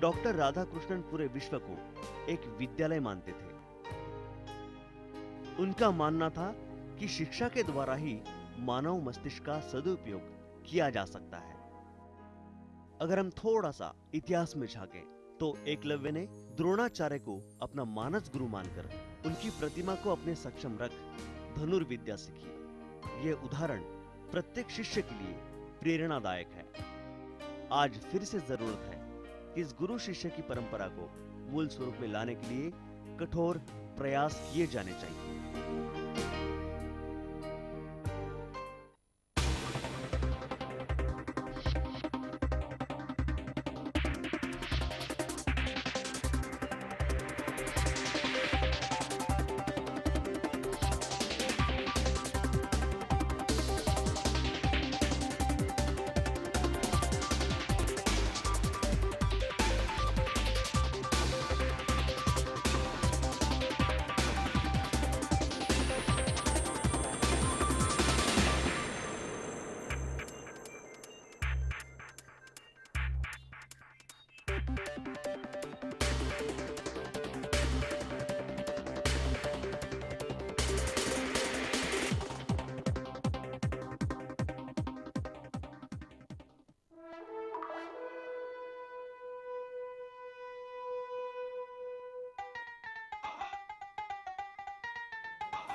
Doctor Radhakrishnan पूरे विश्व को एक विद्यालय मानते थे। उनका मानना था कि शिक्षा के द्वारा ही मानव मस्तिष्क का सदुपयोग किया जा सकता है। अगर हम थोड़ा सा इतिहास में झांके तो एकलव्य ने द्रोणाचार्य को अपना मानस गुरु मानकर उनकी प्रतिमा को अपने सक्षम रख धनुर्विद्या सीखी। यह उदाहरण प्रत्येक शिष्य के लिए प्रेरणादायक है। आज फिर से ज़रूरत है। इस गुरु शिष्य की परंपरा को मूल स्वरूप में लाने के लिए कठोर प्रयास किए जाने चाहिए।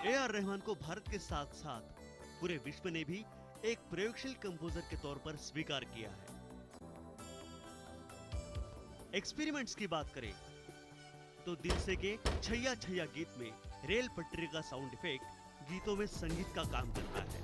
ए आर रहमान को भारत के साथ साथ पूरे विश्व ने भी एक प्रयोगशील कंपोजर के तौर पर स्वीकार किया है। एक्सपेरिमेंट्स की बात करें तो दिल से के छैया छैया गीत में रेल पटरी का साउंड इफ़ेक्ट गीतों में संगीत का काम करता है।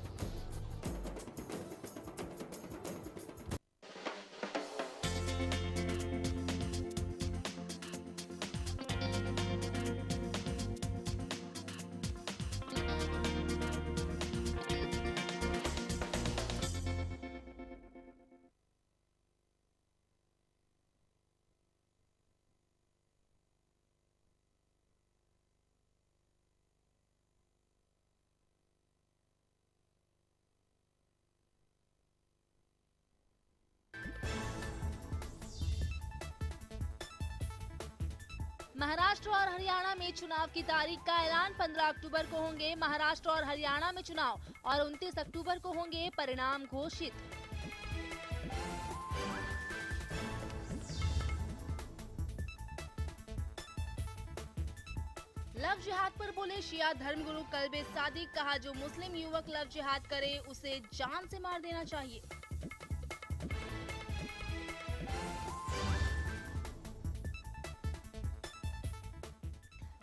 महाराष्ट्र और हरियाणा में चुनाव की तारीख का ऐलान 15 अक्टूबर को होंगे। महाराष्ट्र और हरियाणा में चुनाव और 29 अक्टूबर को होंगे परिणाम घोषित। लव जिहाद पर बोले शिया धर्मगुरु कल्बे सादिक, कहा जो मुस्लिम युवक लव जिहाद करे, उसे जान से मार देना चाहिए।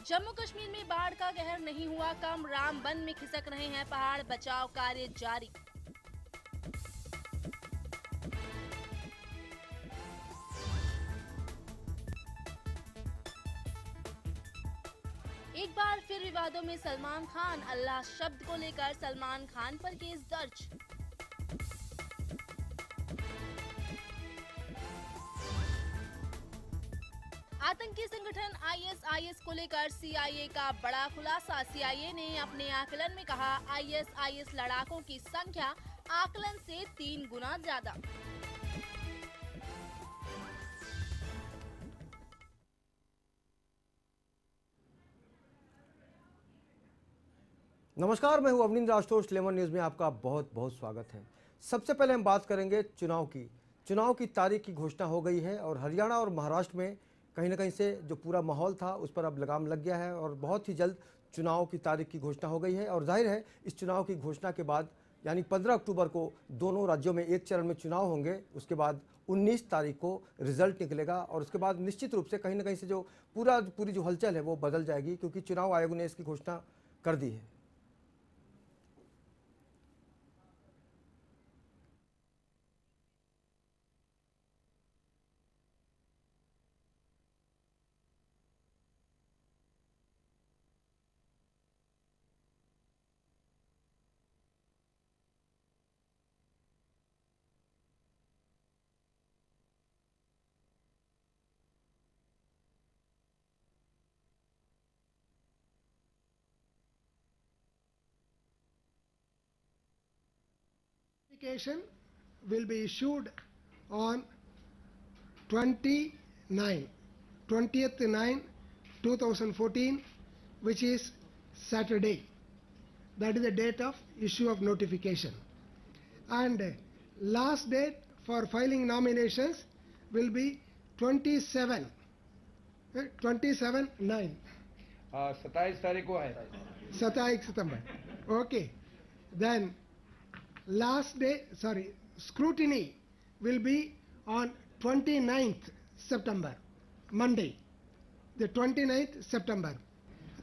जम्मू कश्मीर में बाढ़ का कहर नहीं हुआ, कम रामबन में खिसक रहे हैं पहाड़, बचाव कार्य जारी। एक बार फिर विवादों में सलमान खान, अल्लाह शब्द को लेकर सलमान खान पर केस दर्ज। आईएसआईएस को लेकर सीआईए का बड़ा खुलासा। सीआईए ने अपने आकलन में कहा आईएसआईएस लड़ाकों की संख्या आकलन से तीन गुना ज़्यादा। नमस्कार, मैं हूँ अवनिंद राष्ट्रोष लेमन न्यूज़ में आपका बहुत बहुत स्वागत है। सबसे पहले हम बात करेंगे चुनाव की। चुनाव की तारीख की घोषणा हो गई है और हरियाणा और महाराष्ट्र में कहीं ना कहीं से जो पूरा माहौल था, उस पर अब लगाम लग गया है और बहुत ही जल्द चुनाव की तारीख की घोषणा हो गई है और ज़ाहिर है, इस चुनाव की घोषणा के बाद, यानी 15 अक्टूबर को दोनों राज्यों में एक चरण में चुनाव होंगे, उसके बाद 19 तारीख को रिज़ल्ट निकलेगा और उसके बाद निश्चित रूप से कहीं ना कहीं से जो पूरा, पूरी जो हलचल है वो बदल जाएगी क्योंकि चुनाव आयोग ने इसकी घोषणा कर दी है। Notification will be issued on 20 9, 20th 9, 2014, which is Saturday. That is the date of issue of notification. And uh, last date for filing nominations will be 27, uh, 27 9. सत्ताईस तारीख को है Sataik September. Okay. Then last day, sorry, scrutiny will be on 29th September, Monday. The 29th September.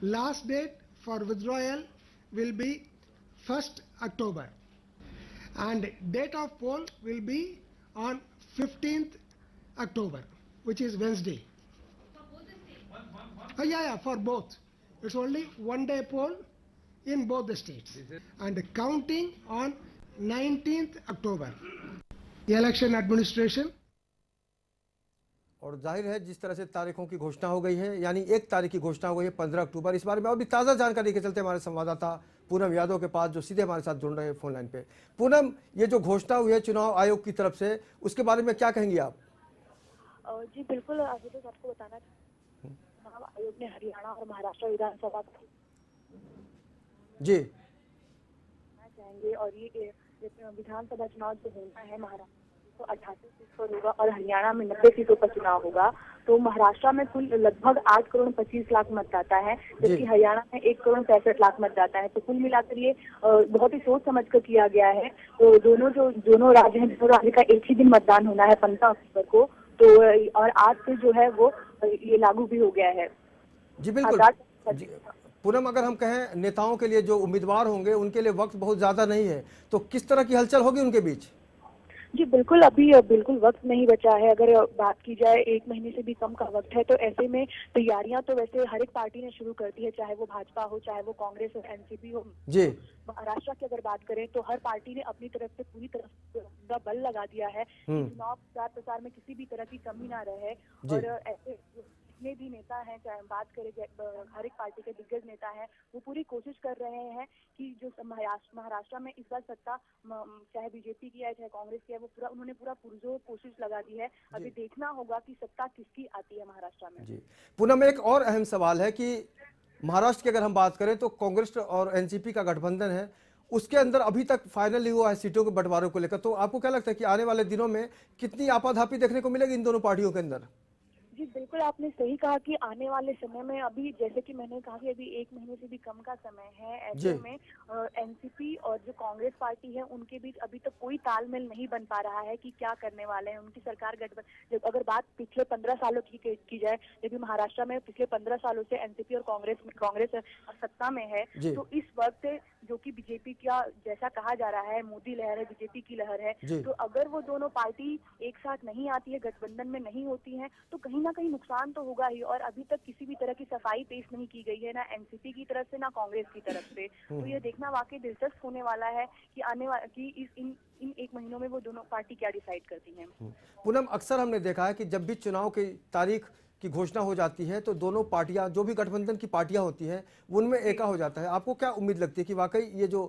Last date for withdrawal will be 1st October. And date of poll will be on 15th October, which is Wednesday. For both the Oh, yeah, yeah, for both. It's only one day poll in both the states. And counting on 19th October. The election administration और ज़ाहिर है जिस तरह से तारीखों की घोषणा हो गई है यानी एक तारीख की घोषणा हो गई है पंद्रह अक्टूबर इस बारे में और भी ताज़ा जानकारी के चलते हमारे संवाददाता पूनम यादव के पास जो सीधे हमारे साथ जुड़ रहे हैं फ़ोन लाइन पे। पूनम ये जो घोषणा हुई है चुनाव आयोग की तरफ़ से उसके बारे में क्या कहेंगी आप? जी बिल्कुल अभी तो आपको बताना चुनाव आयोग ने हरियाणा और महाराष्ट्र विधानसभा जी। चाहेंगे और ये ये विधानसभा चुनाव जो होना है महाराष्ट्र तो अठासी सीट पर होगा और हरियाणा में नब्बे सीटों पर चुनाव होगा। तो महाराष्ट्र में कुल लगभग आठ करोड़ पच्चीस लाख मतदाता है जबकि हरियाणा में एक करोड़ पैंसठ लाख मतदाता है। तो कुल मिलाकर ये बहुत ही सोच समझ कर किया गया है। तो दोनों जो दोनों राज्य हैं दोनों राज्य का एक ही दिन मतदान होना है पंद्रह अक्टूबर को। तो और आज से जो है वो ये लागू भी हो गया है। जी बिल्कुल। पूनम अगर हम कहें नेताओं के लिए जो उम्मीदवार होंगे उनके लिए वक्त बहुत ज़्यादा नहीं है तो किस तरह की हलचल होगी उनके बीच? जी बिल्कुल अभी बिल्कुल वक्त नहीं बचा है। अगर बात की जाए एक महीने से भी कम का वक्त है तो ऐसे में तैयारियाँ तो वैसे हर एक पार्टी ने शुरू कर दी है चाहे वो भाजपा हो चाहे वो कांग्रेस हो एनसीपी हो। जी। महाराष्ट्र की अगर बात करें तो हर पार्टी ने अपनी तरफ़ से पूरी तरफ़ बल लगा दिया है हम्म। चुनाव प्रचार प्रसार में किसी भी तरह की कमी ना रहे और ऐसे जितने भी नेता हैं चाहे बात करें हर एक पार्टी के दिग्गज नेता हैं वो पूरी कोशिश कर रहे हैं कि जो महाराष्ट्र महाराष्ट्र में इस बार सत्ता चाहे बीजेपी की है चाहे कांग्रेस की है वो पूरा उन्होंने पूरा पुरजोर कोशिश लगा दी है। अभी देखना होगा कि सत्ता किसकी आती है महाराष्ट्र में। जी। पूनम एक और अहम सवाल है कि महाराष्ट्र की अगर हम बात करें तो कांग्रेस और एनसीपी का गठबंधन है। उसके अंदर अभी तक फाइनल हुआ है सीटों के बंटवारों को लेकर। तो आपको क्या लगता है कि आने वाले दिनों में कितनी आपाधापी देखने को मिलेगी इन दोनों पार्टियों के अंदर? जी बिल्कुल आपने सही कहा कि आने वाले समय में अभी जैसे कि मैंने कहा कि अभी एक महीने से भी कम का समय है ऐसे में एनसीपी और जो कांग्रेस पार्टी है उनके बीच अभी तक कोई तालमेल नहीं बन पा रहा है कि क्या करने वाले हैं। उनकी सरकार गठबंधन अगर बात पिछले पंद्रह सालों की की की जाए जबकि महाराष्ट्र में पिछले पंद्रह सालों से एनसीपी और कांग्रेस कांग्रेस सत्ता में है तो इस वक्त जो कि बीजेपी का जैसा कहा जा रहा है मोदी लहर है बीजेपी की लहर है तो अगर वो दोनों पार्टी एक साथ नहीं आती है गठबंधन में नहीं होती है तो कहीं ना कहीं नुकसान तो होगा ही और अभी तक किसी भी तरह की सफ़ाई पेश नहीं की गई है ना एनसीपी की तरफ़ से ना कांग्रेस की तरफ़ से। तो ये देखना वाकई दिलचस्प होने वाला है कि आने वा, कि इस इन इन एक महीनों में वो दोनों पार्टी क्या डिसाइड करती हैं। पूनम अक्सर हमने देखा है कि जब भी चुनाव की तारीख की घोषणा हो जाती है तो दोनों पार्टियाँ जो भी गठबंधन की पार्टियाँ होती हैं उनमें एका हो जाता है। आपको क्या उम्मीद लगती है कि वाकई ये जो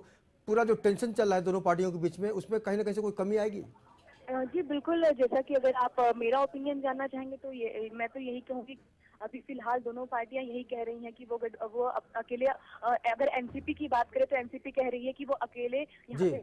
पूरा जो टेंशन चल रहा है दोनों पार्टियों के बीच में उसमें कहीं ना कहीं से कोई कमी आएगी? जी बिल्कुल जैसा कि अगर आप मेरा ओपिनियन जानना चाहेंगे तो ये मैं तो यही कहूँगी अभी फ़िलहाल दोनों पार्टियाँ यही कह रही हैं कि वो वो अकेले अगर एनसीपी की बात करें तो एनसीपी कह रही है कि वो अकेले यहाँ पे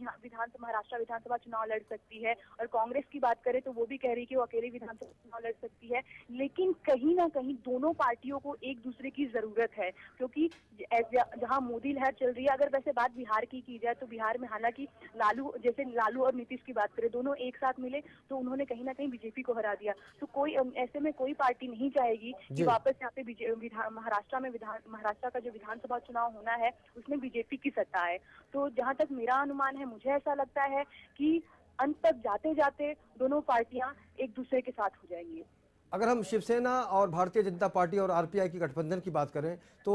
यहाँ विधानसभा महाराष्ट्र विधानसभा चुनाव लड़ सकती है और कांग्रेस की बात करें तो वो भी कह रही है कि वो अकेले विधानसभा चुनाव लड़ सकती है। लेकिन कहीं ना कहीं दोनों पार्टियों को एक दूसरे की ज़रूरत है क्योंकि जहाँ मोदी लहर चल रही है अगर वैसे बात बिहार की की जाए तो बिहार में हालाँकि लालू जैसे लालू और नीतीश की बात करें दोनों एक साथ मिले तो उन्होंने कहीं ना कहीं बीजेपी को हरा दिया। तो कोई ऐसे में कोई पार्टी नहीं चाहेगी कि वापस यहाँ पे महाराष्ट्र में विधान महाराष्ट्र का जो विधानसभा चुनाव होना है उसमें बीजेपी की सत्ता है। तो जहाँ तक मेरा अनुमान है मुझे ऐसा लगता है कि अंत तक जाते जाते दोनों पार्टियाँ एक दूसरे के साथ हो जाएँगी। अगर हम शिवसेना और भारतीय जनता पार्टी और आरपीआई की गठबंधन की बात करें तो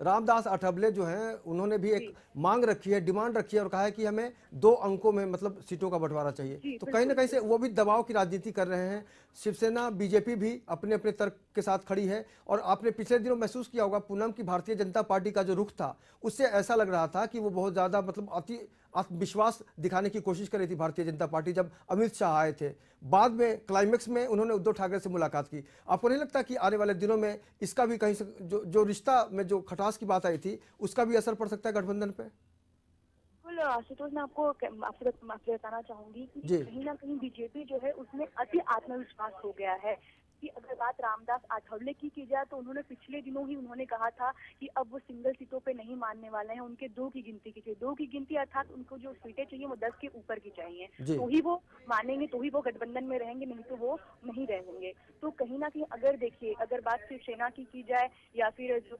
रामदास अठबले जो हैं उन्होंने भी एक मांग रखी है डिमांड रखी है और कहा है कि हमें दो अंकों में मतलब सीटों का बंटवारा चाहिए। तो कहीं ना कहीं से वो भी दबाव की राजनीति कर रहे हैं। शिवसेना बीजेपी भी अपने अपने तर्क के साथ खड़ी है। और आपने पिछले दिनों महसूस किया होगा पूनम की भारतीय जनता पार्टी का जो रुख था उससे ऐसा लग रहा था कि वो बहुत ज़्यादा मतलब अति आत्मविश्वास दिखाने की कोशिश कर रही थी भारतीय जनता पार्टी जब अमित शाह आए थे। बाद में क्लाइमेक्स में उन्होंने उद्धव ठाकरे से मुलाकात की। आपको नहीं लगता कि आने वाले दिनों में इसका भी कहीं से जो जो रिश्ता में जो खटास की बात आई थी उसका भी असर पड़ सकता है गठबंधन पे? बिल्कुल आशुतोष मैं आपको आपसे आपसे बताना चाहूँगी कि कहीं ना कहीं बीजेपी जो है उसमें अति आत्मविश्वास हो गया है। कि अगर बात रामदास आठवले की की जाए तो उन्होंने पिछले दिनों ही उन्होंने कहा था कि अब वो सिंगल सीटों पे नहीं मानने वाले हैं उनके दो की गिनती की चाहिए। दो की गिनती अर्थात उनको जो सीटें चाहिए वो दस के ऊपर की चाहिए। तो ही वो मानेंगे तो ही वो गठबंधन में रहेंगे नहीं तो वो नहीं रहेंगे। तो कहीं ना कहीं अगर देखिए अगर बात शिवसेना की की जाए या फिर जो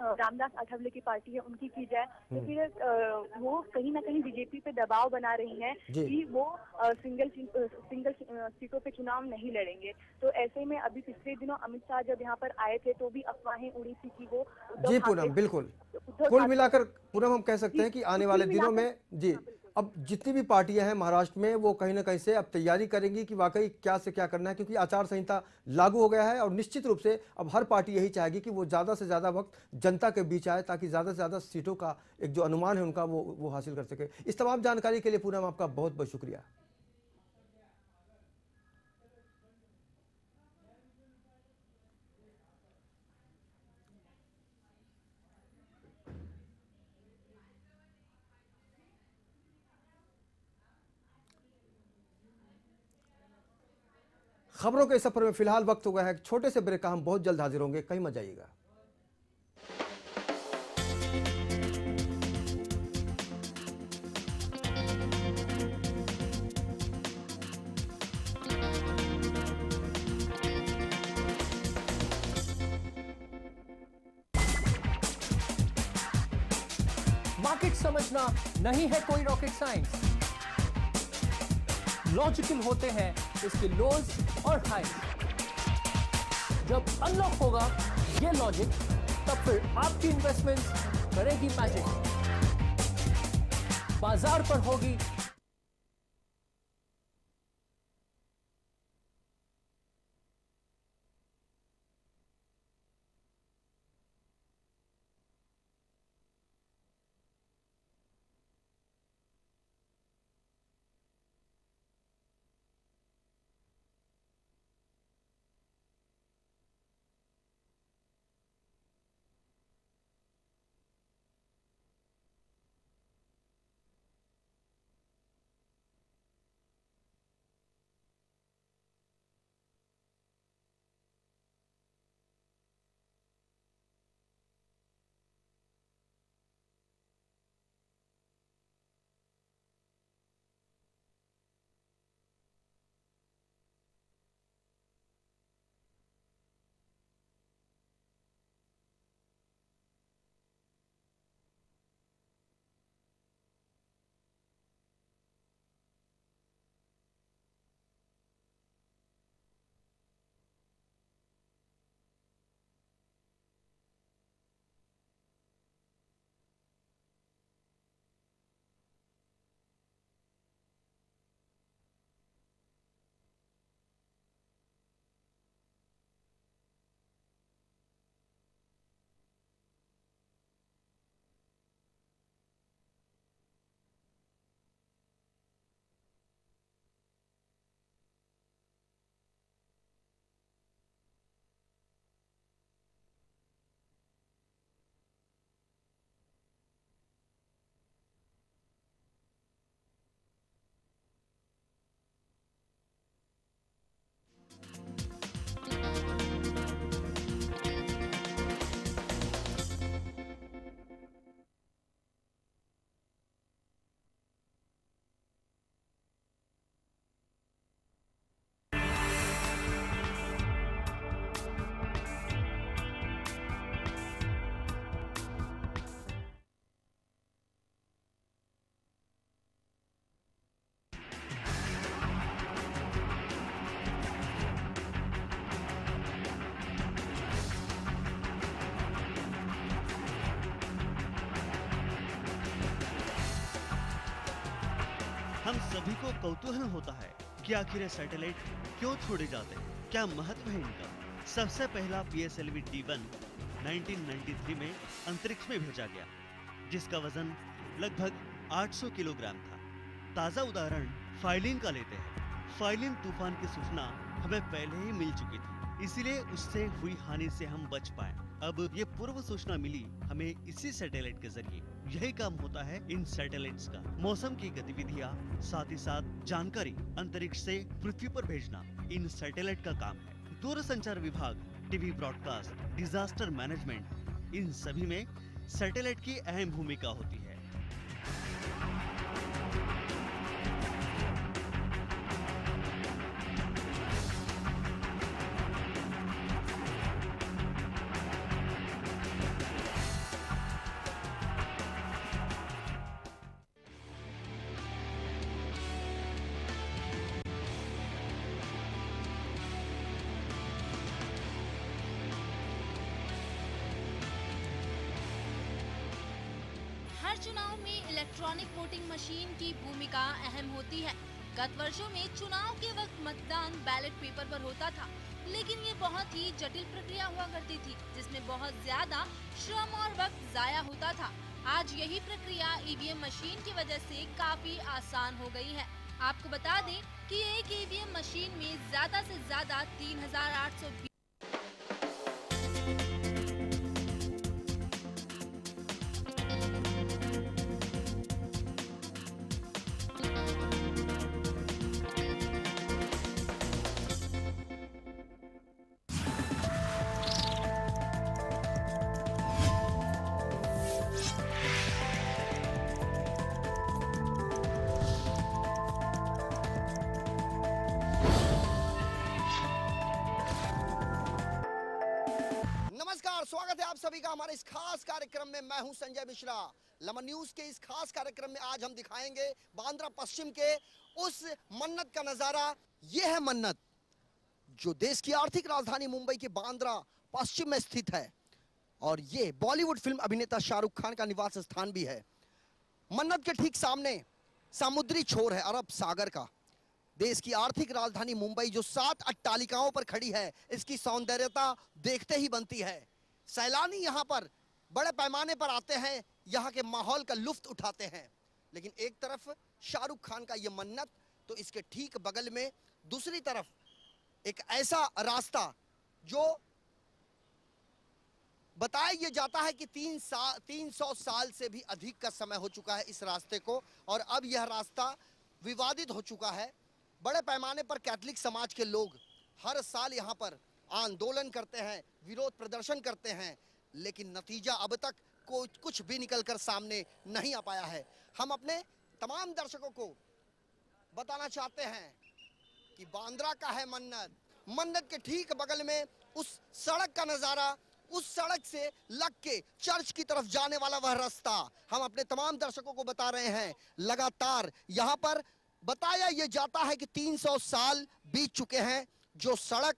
रामदास आठवले की पार्टी है उनकी की जाए। तो फिर वो कहीं ना कहीं बीजेपी पे दबाव बना रही है। कि वो सिंगल सिंगल सीटों पे चुनाव नहीं लड़ेंगे। तो ऐसे में अभी पिछले दिनों अमित शाह जब यहाँ पर आए थे तो भी अफवाहें उड़ी थी कि वो जी पूनम बिल्कुल। कुल मिलाकर पूनम हम कह सकते हैं कि आने वाले दिनों में जी। हाँ। अब जितनी भी पार्टियाँ हैं महाराष्ट्र में, वो कहीं ना कहीं से अब तैयारी करेंगी कि वाकई क्या से क्या करना है, क्योंकि आचार संहिता लागू हो गया है और निश्चित रूप से अब हर पार्टी यही चाहेगी कि वो ज़्यादा से ज़्यादा वक्त जनता के बीच आए, ताकि ज़्यादा से ज़्यादा सीटों का एक जो अनुमान है उनका वो वो हासिल कर सके। इस तमाम जानकारी के लिए पूनम, आपका बहुत बहुत शुक्रिया। खबरों के सफ़र में फ़िलहाल वक्त हो गया है। छोटे से ब्रेक का हम बहुत जल्द हाजिर होंगे। कहीं मत जाइएगा। मार्केट समझना नहीं है कोई रॉकेट साइंस लॉजिकल होते हैं इसके लोज और हाई जब अनलॉक होगा ये लॉजिक तब फिर आपकी इन्वेस्टमेंट करेगी मैजिक बाज़ार पर होगी कौतूहल होता है कि आखिर सैटेलाइट क्यों छोड़े जाते हैं? क्या महत्व है इनका? सबसे पहला P S L V D one 1993 में अंतरिक्ष में भेजा गया, जिसका वज़न लगभग 800 किलोग्राम था। ताज़ा उदाहरण फाइलिन का लेते हैं। फाइलिन तूफ़ान की सूचना हमें पहले ही मिल चुकी थी। इसीलिए उससे हुई हानि से हम बच पाए। अब ये पूर्व सूचना मिली हमें इसी सैटेलाइट के ज़रिए। यही काम होता है इन सैटेलाइट्स का। मौसम की गतिविधियाँ, साथ ही साथ जानकारी, अंतरिक्ष से पृथ्वी पर भेजना, इन सैटेलाइट का काम है। दूरसंचार विभाग, टीवी ब्रॉडकास्ट, डिजास्टर मैनेजमेंट, इन सभी में सैटेलाइट की अहम भूमिका होती है। हर चुनाव में इलेक्ट्रॉनिक वोटिंग मशीन की भूमिका अहम होती है। गत वर्षों में चुनाव के वक्त मतदान बैलेट पेपर पर होता था, लेकिन ये बहुत ही जटिल प्रक्रिया हुआ करती थी, जिसमें बहुत ज़्यादा श्रम और वक्त जाया होता था। आज यही प्रक्रिया ईवीएम मशीन की वजह से काफ़ी आसान हो गई है। आपको बता दें कि एक ईवीएम मशीन में ज़्यादा से ज़्यादा 3820 नमस्कार में हूँ संजय मिश्रा। लमन न्यूज़ के इस खास कार्यक्रम में आज हम दिखाएँगे बांद्रा पश्चिम के उस मन्नत का नज़ारा। ये है मन्नत, जो देश की आर्थिक राजधानी मुंबई के बांद्रा पश्चिम में स्थित है। और ये बॉलीवुड फ़िल्म अभिनेता शाहरुख खान का निवास स्थान भी है। मन्नत के ठीक सामने समुद्री छोर है अरब सागर का। देश की आर्थिक राजधानी मुंबई, जो सात अट्टालिकाओं पर खड़ी है, इसकी सौंदर्यता देखते ही बनती है। सैलानी यहाँ पर बड़े पैमाने पर आते हैं, यहाँ के माहौल का लुफ्त उठाते हैं। लेकिन एक तरफ़ शाहरुख खान का ये मन्नत तो इसके ठीक बगल में दूसरी तरफ़ एक ऐसा रास्ता जो बताया ये जाता है कि तीन साल तीन सौ साल से भी अधिक का समय हो चुका है इस रास्ते को, और अब यह रास्ता विवादित हो चुका है। बड़े पैमाने पर कैथलिक समाज के लोग हर साल यहाँ पर आंदोलन करते हैं, विरोध प्रदर्शन करते हैं लेकिन नतीजा अब तक कोई कुछ भी निकलकर सामने नहीं आ पाया है। हम अपने तमाम दर्शकों को बताना चाहते हैं कि बांद्रा का है मन्नत। मन्नत के ठीक बगल में उस सड़क का नज़ारा, उस सड़क से लग के चर्च की तरफ़ जाने वाला वह रास्ता हम अपने तमाम दर्शकों को बता रहे हैं। लगातार यहाँ पर बताया ये जाता है कि 300 साल बीत चुके हैं। जो सड़क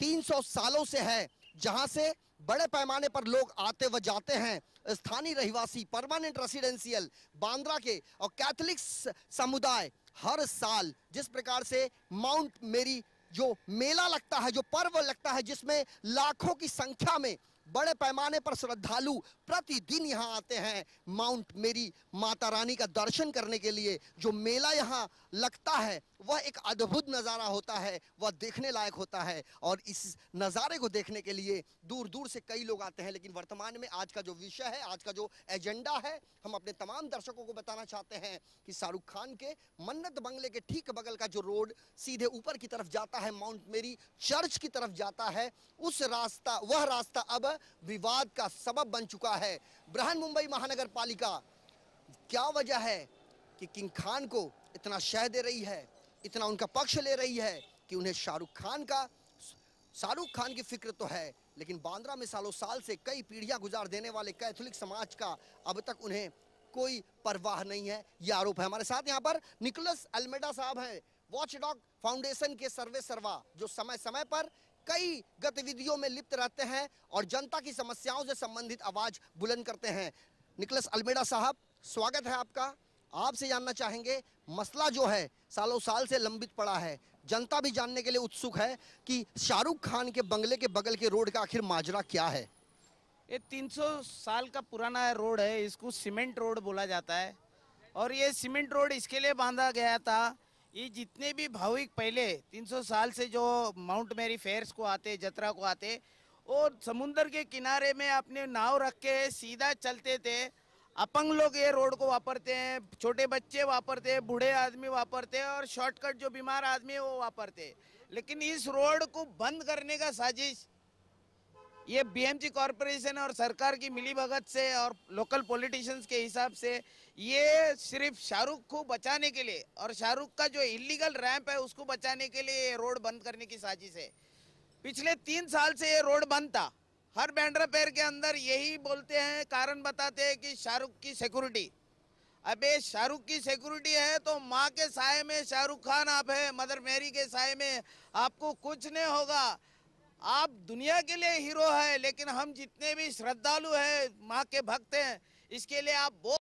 300 सालों से है, जहाँ से बड़े पैमाने पर लोग आते व जाते हैं, स्थानीय रहिवासी परमानेंट रेसिडेंशियल बांद्रा के और कैथलिक समुदाय हर साल जिस प्रकार से माउंट मेरी जो मेला लगता है, जो पर्व लगता है, जिसमें लाखों की संख्या में बड़े पैमाने पर श्रद्धालु प्रतिदिन यहाँ आते हैं माउंट मेरी माता रानी का दर्शन करने के लिए, जो मेला यहाँ लगता है वह एक अद्भुत नज़ारा होता है, वह देखने लायक होता है और इस नज़ारे को देखने के लिए दूर दूर से कई लोग आते हैं, लेकिन वर्तमान में आज का जो विषय है, आज का जो एजेंडा है, हम अपने तमाम दर्शकों को बताना चाहते हैं कि शाहरुख खान के मन्नत बंगले के ठीक बगल का जो रोड सीधे ऊपर की तरफ़ जाता है, माउंट मेरी चर्च की तरफ़ जाता है, उस रास्ता, वह रास्ता अब विवाद का सबब बन चुका है। बृहन मुंबई महानगर पालिका, क्या वजह है कि किंग खान को इतना शह दे रही है? इतना उनका पक्ष ले रही है कि उन्हें शाहरुख खान का, शाहरुख खान की फ़िक्र तो है, लेकिन बांद्रा में सालों साल से कई पीढ़ियाँ गुजार देने वाले कैथोलिक समाज का अब तक उन्हें कोई परवाह नहीं है। ये आरोप है हमारे साथ। यहाँ पर निकोलस अल्मेडा साहब हैं वॉचडॉग फाउंडेशन के सर्वे सर्वा, जो समय समय पर कई गतिविधियों में लिप्त रहते हैं और जनता की समस्याओं से संबंधित आवाज़ बुलंद करते हैं। निकोलस अल्मेडा साहब, स्वागत है आपका। आपसे जानना चाहेंगे, मसला जो है, सालों साल से लंबित पड़ा है। जनता भी जानने के लिए उत्सुक है कि शाहरुख खान के बंगले के बगल के रोड का आखिर माजरा क्या है? ये 300 साल का पुराना रोड है, इसको सीमेंट रोड बोला जाता है। और ये सीमेंट रोड इसके लिए बांधा गया था, ये जितने भी भाविक पहले 300 साल से जो माउंट मेरी फेयर्स को आते, जतरा को आते, वो समुंदर के किनारे में अपने नाव रख के सीधा चलते थे। अपंग लोग ये रोड को वापरते हैं, छोटे बच्चे वापरते हैं, बूढ़े आदमी वापरते हैं और शॉर्टकट जो बीमार आदमी है वो वापरते हैं। लेकिन इस रोड को बंद करने का साजिश, ये बीएमजी कॉरपोरेशन और सरकार की मिली भगत से और लोकल पॉलिटिशियंस के हिसाब से, ये सिर्फ़ शाहरुख को बचाने के लिए और शाहरुख का जो इलीगल रैंप है उसको बचाने के लिए ये रोड बंद करने की साजिश है। पिछले तीन साल से ये रोड बंद था। हर बैंड्रा पैर के अंदर यही बोलते हैं, कारण बताते हैं कि शाहरुख की सिक्योरिटी अबे शाहरुख की सिक्योरिटी है तो माँ के साय में शाहरुख खान आप है, मदर मेरी के साय में आपको कुछ नहीं होगा। आप दुनिया के लिए हीरो है, लेकिन हम जितने भी श्रद्धालु हैं, माँ के भक्त हैं, इसके लिए आप बहुत